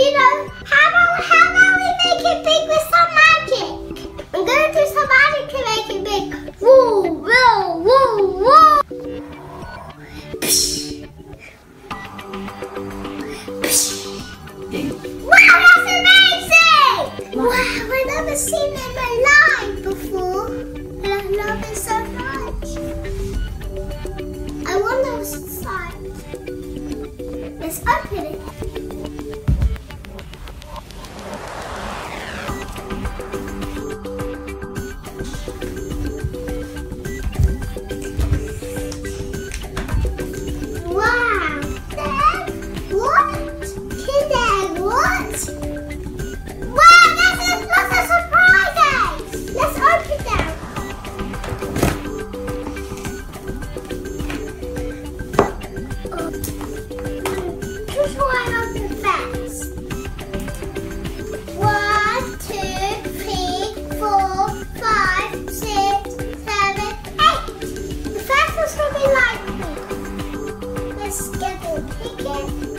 see those? Thank you.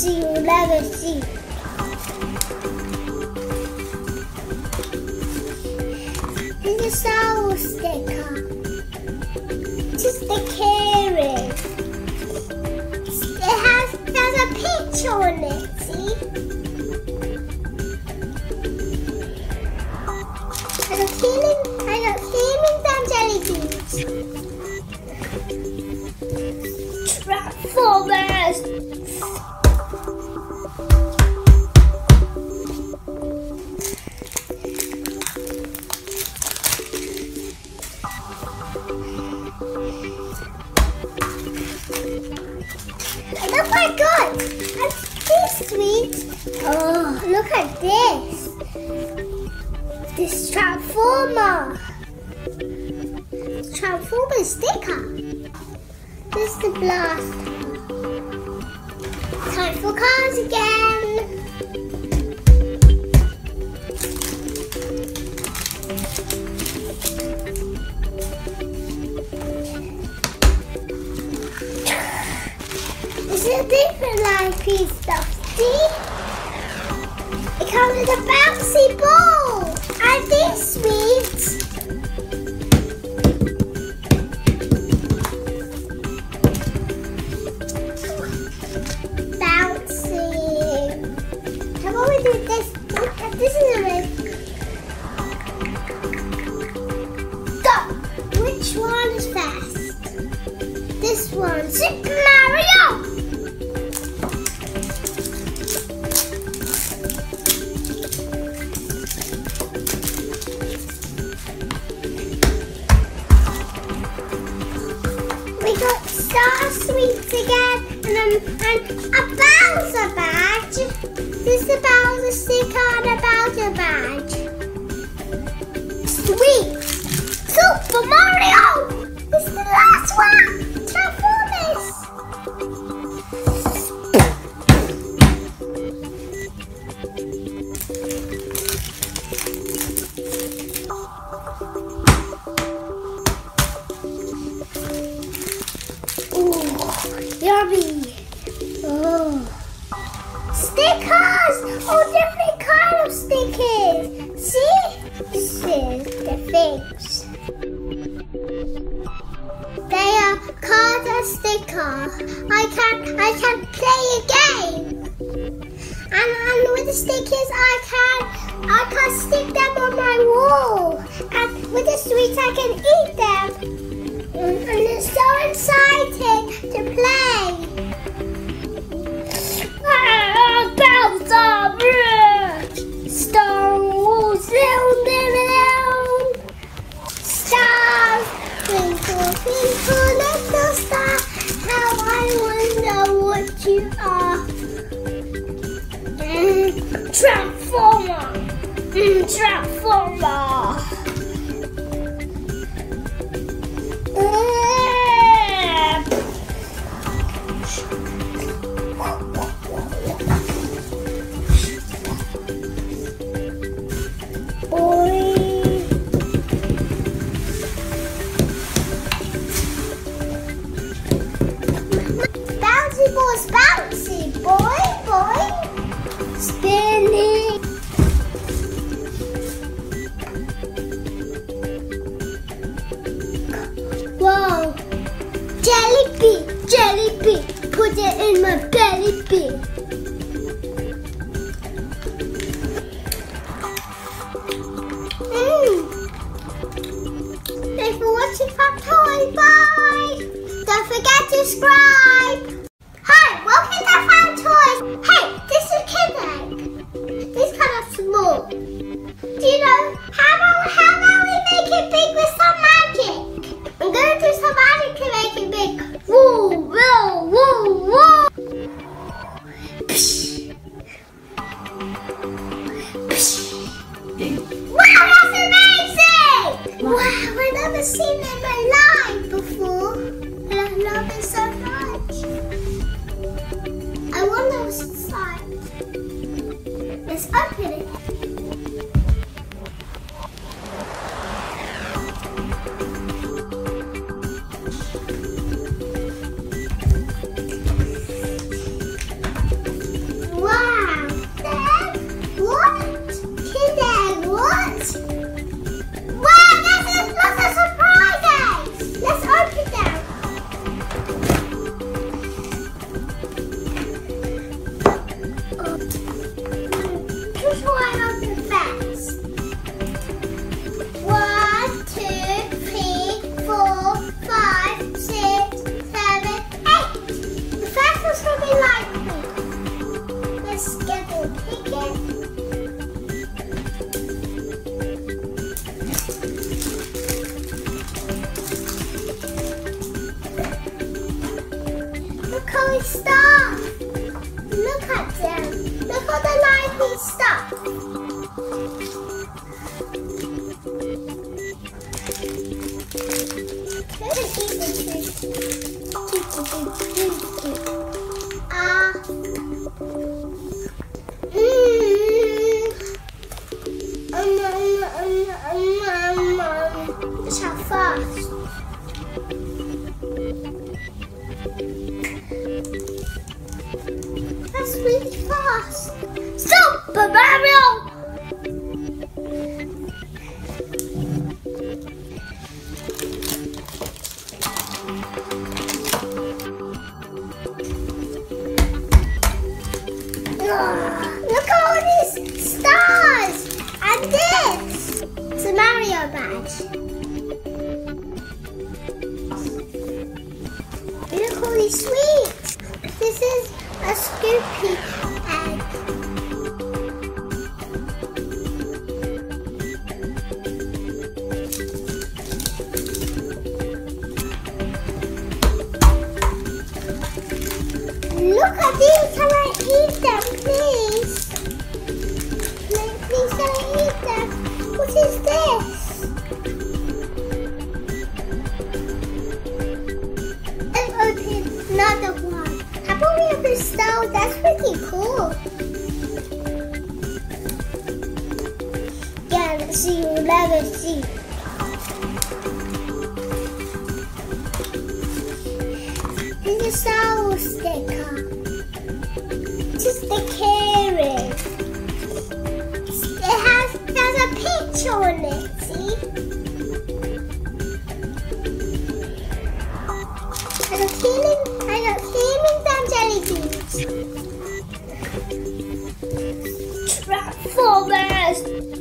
see உலக வெற்றி Dinosaurs, they come. Just the kid. this? This transformer. Transformer sticker. This is the blast. Time for cars again. This is different like piece stuff, see? It comes with a bouncy ball. and think sweet. Bouncy. How about we do this? This is. Go! Which one is fast? This one. Sweet. Super Mario is the last one. pigs. They are called a sticker. I can I can play a game. And, and with the stickers I can I can stick them on my wall. And with the sweets I can eat them. And it's so exciting to play. Trap. guys. Look at all these stars! And this! It's a Mario badge. Look at all these sweets! This is a Scooby egg. Look at these! Eat them, please? Please, I eat them? What is this? Let's open another one. How about we open Star That's pretty cool. Yeah, let's see. Let's see. This is a Star sticker. Just the carrot. It has, has a picture on it, see? I got feeling, I got feelings and jelly beans. Transformers!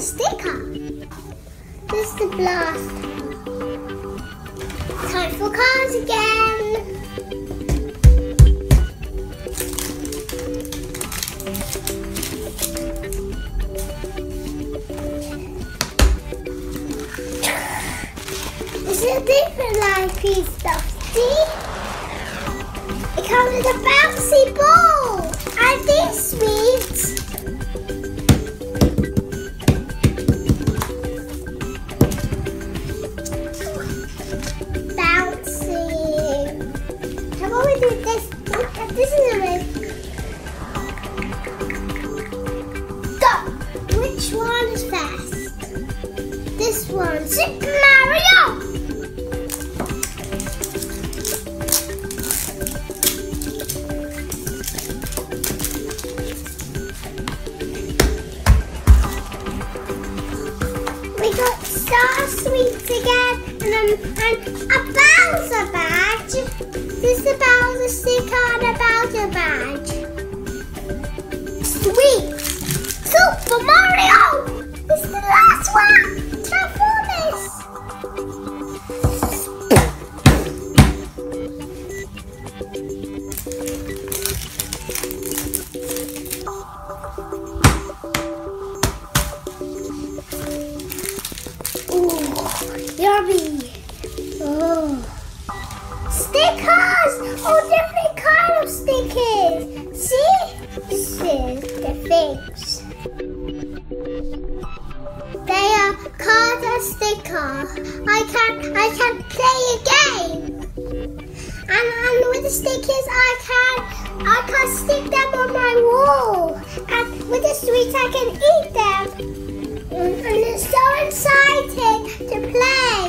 Sticker. This is the blast. Time for cars again. This is a different like piece of see? It comes with a bouncy ball and this sweet. One. Super Mario! We got Star Sweets again and, um, and a Bowser badge. This is a Bowser sticker and a Bowser badge. Sweet! Super Mario! Things. They are card and sticker. I can I can play a game. And, and with the stickers I can I can stick them on my wall. And with the sweets I can eat them. And it's so exciting to play.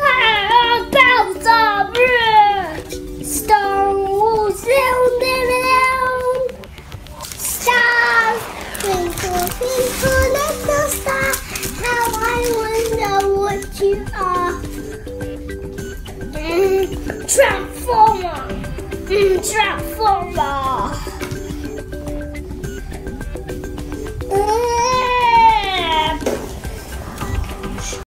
Ah, Bowser